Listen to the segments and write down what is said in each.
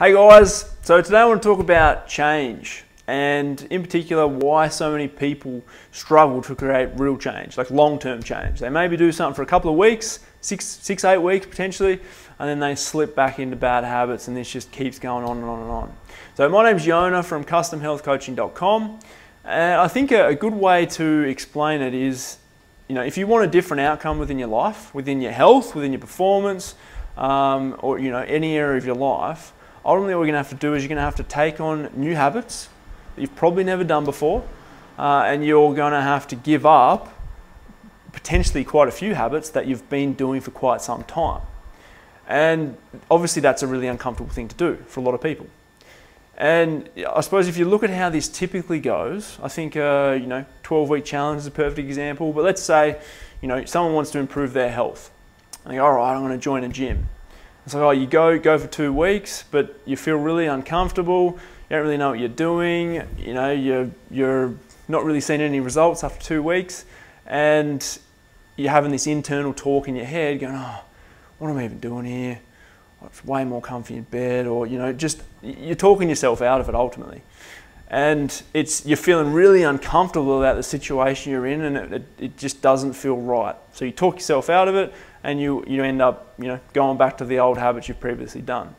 Hey guys, so today I want to talk about change and in particular why so many people struggle to create real change, like long-term change. They maybe do something for a couple of weeks, six, six, eight weeks potentially, and then they slip back into bad habits and this just keeps going on and on and on. So my name's Yonah from customhealthcoaching.com and I think a, good way to explain it is, you know, if you want a different outcome within your life, within your health, within your performance, um, or you know, any area of your life, ultimately what we're going to have to do is you're going to have to take on new habits that you've probably never done before, uh, and you're going to have to give up potentially quite a few habits that you've been doing for quite some time. And obviously, that's a really uncomfortable thing to do for a lot of people. And I suppose if you look at how this typically goes, I think uh, you know 12 week challenge is a perfect example. But let's say you know someone wants to improve their health. And they go, all right, I'm going to join a gym. Like, oh, you go go for two weeks, but you feel really uncomfortable. You don't really know what you're doing. You know, you're you're not really seeing any results after two weeks, and you're having this internal talk in your head, going, oh, what am I even doing here? It's way more comfy in bed, or you know, just you're talking yourself out of it ultimately, and it's you're feeling really uncomfortable about the situation you're in, and it, it, just doesn't feel right. So you talk yourself out of it, and you, you end up you know, going back to the old habits you've previously done.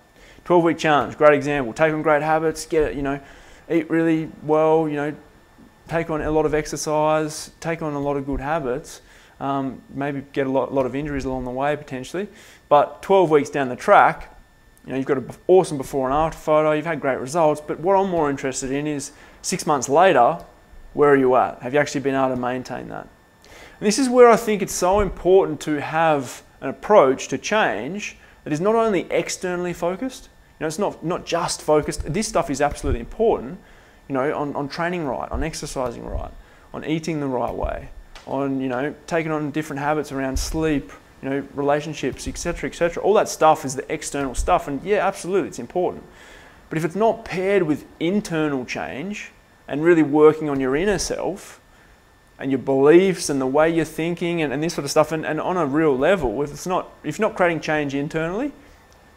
12 week challenge, great example. Take on great habits, get it, you know, eat really well, you know, take on a lot of exercise, take on a lot of good habits, um, maybe get a lot, lot of injuries along the way potentially. But 12 weeks down the track, you know, you've got an awesome before and after photo, you've had great results, but what I'm more interested in is six months later, where are you at? Have you actually been able to maintain that? And this is where I think it's so important to have an approach to change that is not only externally focused, you know, it's not, not just focused, this stuff is absolutely important, you know, on, on training right, on exercising right, on eating the right way, on, you know, taking on different habits around sleep, you know, relationships, etc., etc. All that stuff is the external stuff, and yeah, absolutely, it's important. But if it's not paired with internal change and really working on your inner self, and your beliefs and the way you're thinking and, and this sort of stuff and, and on a real level if it's not if you're not creating change internally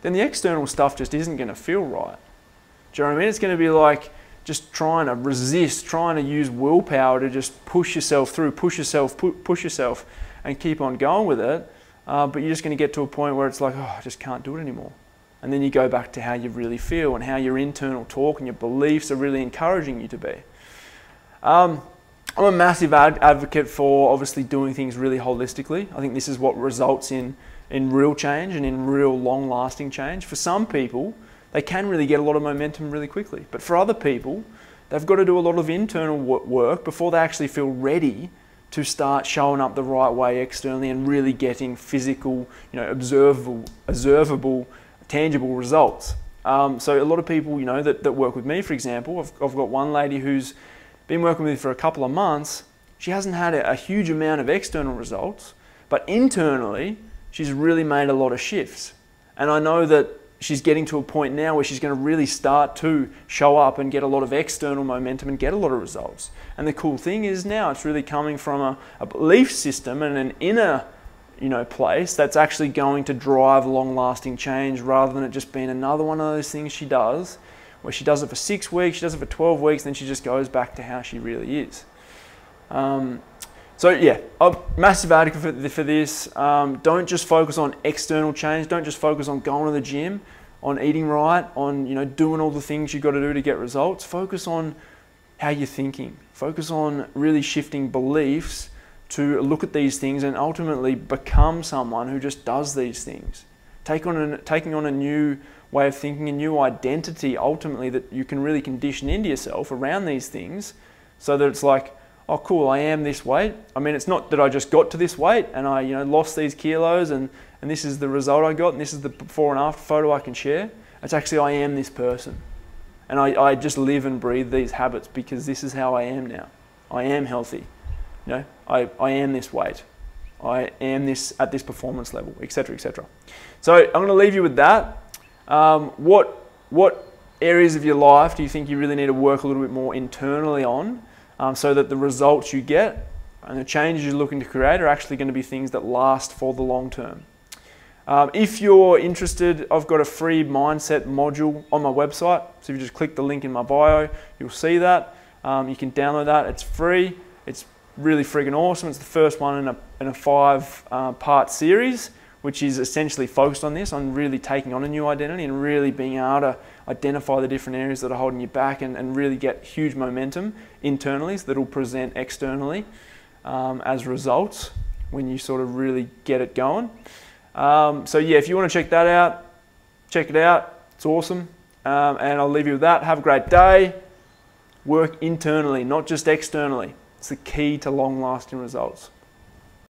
then the external stuff just isn't going to feel right do you know what I mean it's going to be like just trying to resist trying to use willpower to just push yourself through push yourself pu push yourself and keep on going with it uh, but you're just going to get to a point where it's like oh I just can't do it anymore and then you go back to how you really feel and how your internal talk and your beliefs are really encouraging you to be um, I'm a massive ad advocate for obviously doing things really holistically. I think this is what results in, in real change and in real long lasting change. For some people, they can really get a lot of momentum really quickly. But for other people, they've got to do a lot of internal work before they actually feel ready to start showing up the right way externally and really getting physical, you know, observable, observable, tangible results. Um, so a lot of people, you know, that, that work with me, for example, I've, I've got one lady who's been working with me for a couple of months, she hasn't had a, a huge amount of external results, but internally, she's really made a lot of shifts. And I know that she's getting to a point now where she's going to really start to show up and get a lot of external momentum and get a lot of results. And the cool thing is now it's really coming from a, a belief system and an inner you know, place that's actually going to drive long lasting change rather than it just being another one of those things she does where she does it for six weeks, she does it for 12 weeks, then she just goes back to how she really is. Um, so yeah, a massive advocate for, this. Um, don't just focus on external change. Don't just focus on going to the gym, on eating right, on you know doing all the things you've got to do to get results. Focus on how you're thinking. Focus on really shifting beliefs to look at these things and ultimately become someone who just does these things. Take on taking on a new way of thinking, a new identity ultimately that you can really condition into yourself around these things so that it's like, oh cool, I am this weight. I mean, it's not that I just got to this weight and I, you know, lost these kilos and, and this is the result I got and this is the before and after photo I can share. It's actually, I am this person. And I, I just live and breathe these habits because this is how I am now. I am healthy. You know, I, I am this weight. I am this at this performance level, etc., etc. So I'm going to leave you with that. Um, what, what areas of your life do you think you really need to work a little bit more internally on um, so that the results you get and the changes you're looking to create are actually going to be things that last for the long term? Um, if you're interested, I've got a free mindset module on my website. So if you just click the link in my bio, you'll see that. Um, you can download that. It's free. It's really freaking awesome. It's the first one in a, in a five uh, part series, which is essentially focused on this, on really taking on a new identity and really being able to identify the different areas that are holding you back and, and really get huge momentum internally so that will present externally um, as results when you sort of really get it going. Um, so yeah, if you want to check that out, check it out. It's awesome. Um, and I'll leave you with that. Have a great day. Work internally, not just externally. It's the key to long lasting results.